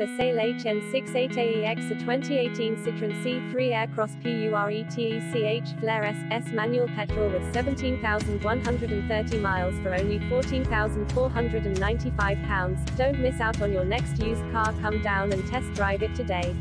For sale HN68AEX a 2018 Citroën C3 Aircross PURETECH Flair S, S manual petrol with 17,130 miles for only £14,495. Don't miss out on your next used car come down and test drive it today.